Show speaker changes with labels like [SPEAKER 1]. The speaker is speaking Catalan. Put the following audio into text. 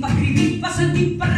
[SPEAKER 1] per contar, per sentir, per